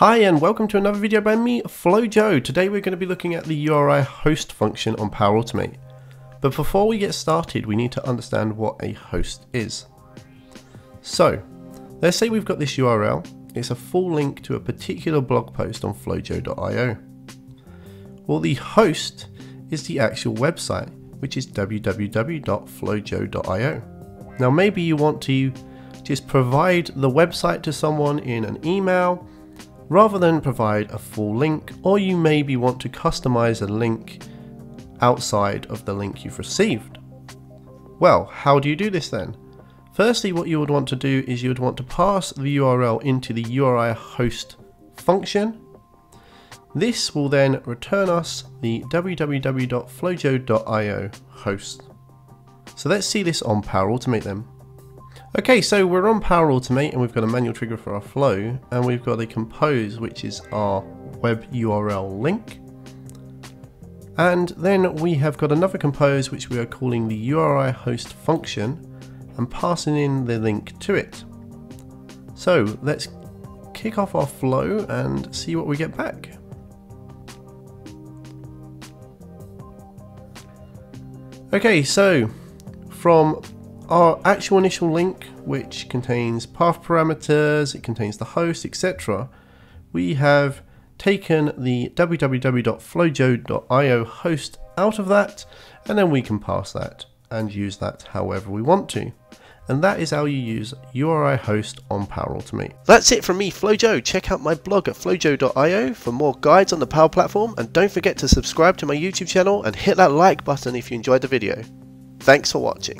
Hi and welcome to another video by me, FlowJoe. Today we're going to be looking at the URI host function on Power Automate. But before we get started, we need to understand what a host is. So, let's say we've got this URL. It's a full link to a particular blog post on flowjoe.io. Well, the host is the actual website, which is www.flowjoe.io. Now, maybe you want to just provide the website to someone in an email rather than provide a full link, or you maybe want to customize a link outside of the link you've received. Well, how do you do this then? Firstly, what you would want to do is you would want to pass the URL into the URI host function. This will then return us the www.flowjoe.io host. So let's see this on Power Automate then. Okay, so we're on Power Automate and we've got a manual trigger for our flow and we've got a compose which is our web URL link. And then we have got another compose which we are calling the URI host function and passing in the link to it. So let's kick off our flow and see what we get back. Okay, so from our actual initial link, which contains path parameters, it contains the host, etc., we have taken the www.flowjoe.io host out of that, and then we can pass that and use that however we want to. And that is how you use URI host on Power Automate. That's it from me, FlowJoe. Check out my blog at flowjoe.io for more guides on the Power Platform, and don't forget to subscribe to my YouTube channel and hit that like button if you enjoyed the video. Thanks for watching.